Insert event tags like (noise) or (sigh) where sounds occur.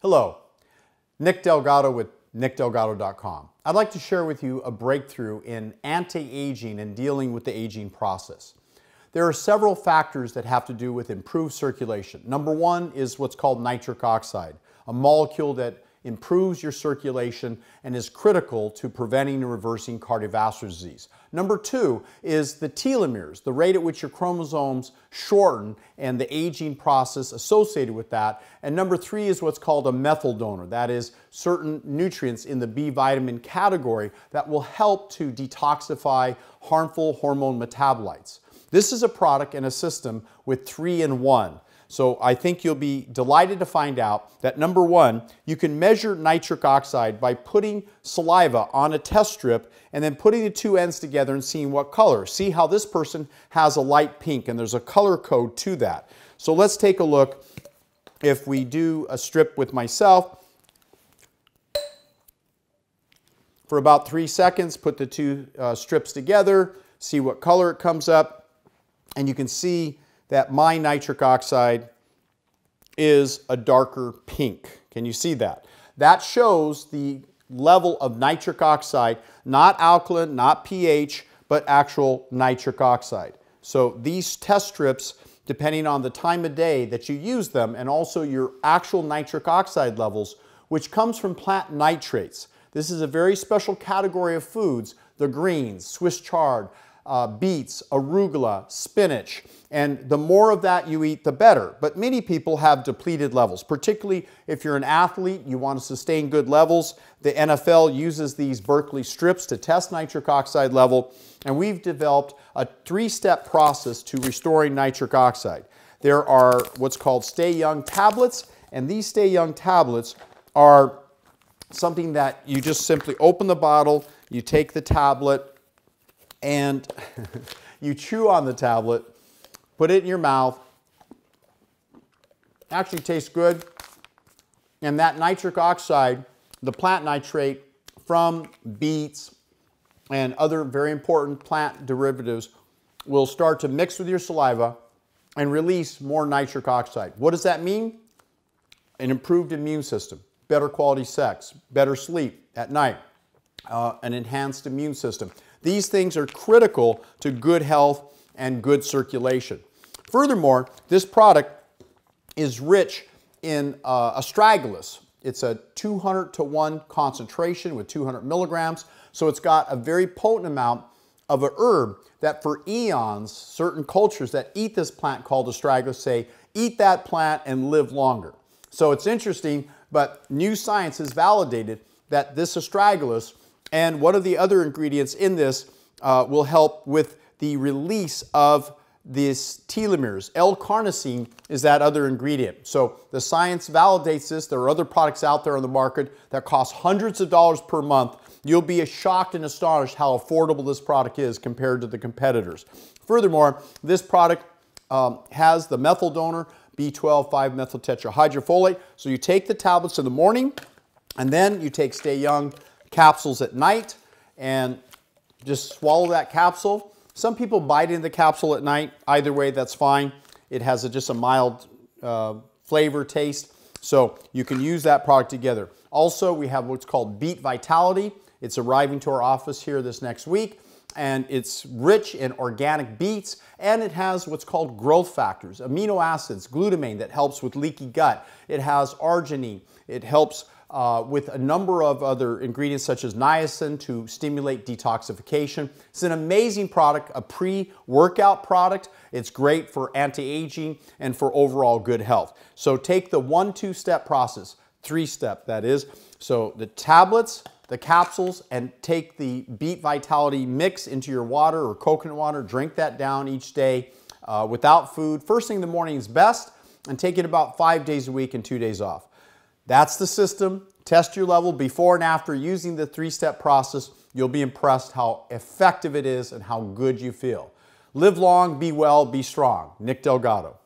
Hello, Nick Delgado with nickdelgado.com. I'd like to share with you a breakthrough in anti-aging and dealing with the aging process. There are several factors that have to do with improved circulation. Number one is what's called nitric oxide, a molecule that improves your circulation and is critical to preventing and reversing cardiovascular disease. Number two is the telomeres, the rate at which your chromosomes shorten and the aging process associated with that. And number three is what's called a methyl donor, that is certain nutrients in the B vitamin category that will help to detoxify harmful hormone metabolites. This is a product and a system with three in one. So I think you'll be delighted to find out that number one, you can measure nitric oxide by putting saliva on a test strip and then putting the two ends together and seeing what color. See how this person has a light pink and there's a color code to that. So let's take a look if we do a strip with myself. For about three seconds, put the two uh, strips together, see what color it comes up, and you can see that my nitric oxide is a darker pink. Can you see that? That shows the level of nitric oxide, not alkaline, not pH, but actual nitric oxide. So these test strips, depending on the time of day that you use them and also your actual nitric oxide levels, which comes from plant nitrates. This is a very special category of foods, the greens, Swiss chard, uh, beets, arugula, spinach, and the more of that you eat, the better. But many people have depleted levels, particularly if you're an athlete, you want to sustain good levels. The NFL uses these Berkeley strips to test nitric oxide level, and we've developed a three-step process to restoring nitric oxide. There are what's called Stay Young tablets, and these Stay Young tablets are something that you just simply open the bottle, you take the tablet, and (laughs) you chew on the tablet, put it in your mouth, actually tastes good, and that nitric oxide, the plant nitrate from beets and other very important plant derivatives will start to mix with your saliva and release more nitric oxide. What does that mean? An improved immune system, better quality sex, better sleep at night, uh, an enhanced immune system. These things are critical to good health and good circulation. Furthermore, this product is rich in uh, astragalus. It's a 200 to 1 concentration with 200 milligrams, so it's got a very potent amount of a herb that for eons, certain cultures that eat this plant called astragalus say, eat that plant and live longer. So it's interesting, but new science has validated that this astragalus and one of the other ingredients in this uh, will help with the release of these telomeres. L-carnosine is that other ingredient. So the science validates this. There are other products out there on the market that cost hundreds of dollars per month. You'll be shocked and astonished how affordable this product is compared to the competitors. Furthermore, this product um, has the methyl donor, B12 5-methyl tetrahydrofolate. So you take the tablets in the morning, and then you take Stay Young capsules at night and just swallow that capsule. Some people bite into the capsule at night. Either way, that's fine. It has a, just a mild uh, flavor taste. So you can use that product together. Also, we have what's called Beet Vitality. It's arriving to our office here this next week and it's rich in organic beets and it has what's called growth factors, amino acids, glutamine that helps with leaky gut. It has arginine. It helps uh, with a number of other ingredients such as niacin to stimulate detoxification. It's an amazing product, a pre-workout product. It's great for anti-aging and for overall good health. So take the one, two step process, three step that is. So the tablets, the capsules, and take the Beet Vitality mix into your water or coconut water. Drink that down each day uh, without food. First thing in the morning is best and take it about five days a week and two days off. That's the system. Test your level before and after using the three-step process. You'll be impressed how effective it is and how good you feel. Live long, be well, be strong. Nick Delgado.